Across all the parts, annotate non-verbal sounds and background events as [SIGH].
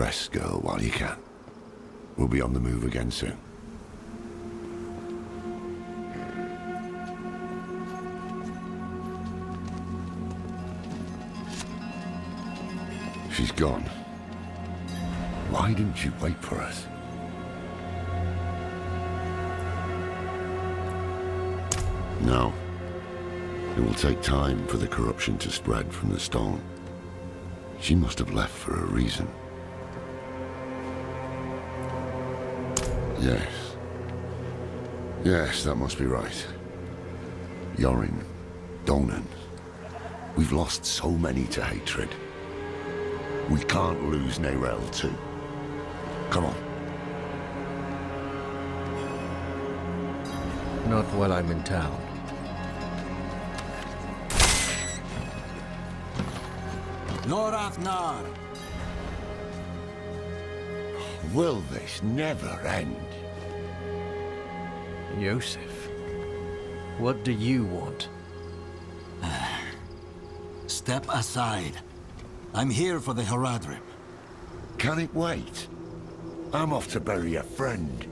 Rest, girl, while you can. We'll be on the move again soon. She's gone. Why didn't you wait for us? No. It will take time for the corruption to spread from the stone. She must have left for a reason. Yes. Yes, that must be right. Yorin, Donan. We've lost so many to hatred. We can't lose Neyrelle too. Come on. Not while I'm in town. Norafnar! Will this never end? Yosef, what do you want? [SIGHS] Step aside. I'm here for the Horadrim. Can it wait? I'm off to bury a friend.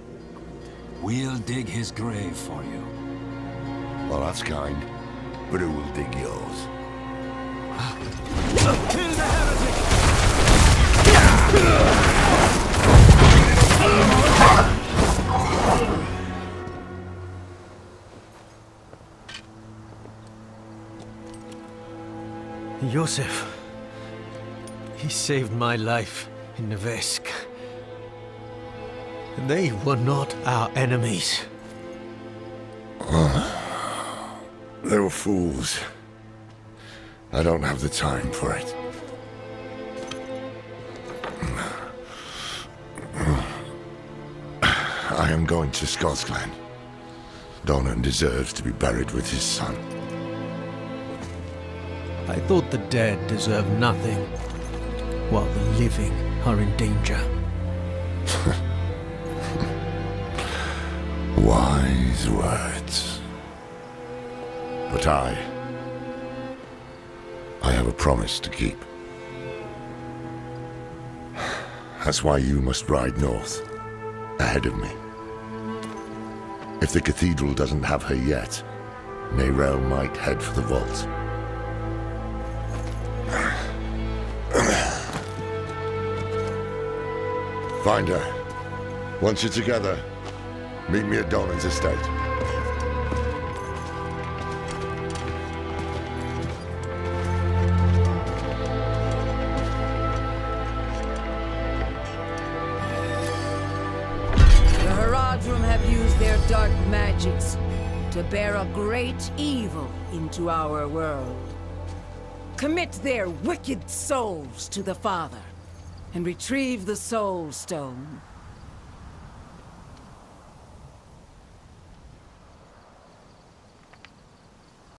We'll dig his grave for you. Well, that's kind. But who will dig yours? [GASPS] [LAUGHS] Yosef. He saved my life in Nevesk. They were not our enemies. [SIGHS] They were fools. I don't have the time for it. [SIGHS] I am going to Scosglen. Donan deserves to be buried with his son. I thought the dead deserve nothing, while the living are in danger. [LAUGHS] Wise words. But I... I have a promise to keep. That's why you must ride north, ahead of me. If the cathedral doesn't have her yet, Neyrelle might head for the vault. Find her. Once you're together, meet me at Donan's estate. The Horadrim have used their dark magics to bear a great evil into our world. Commit their wicked souls to the Father, and retrieve the Soul Stone.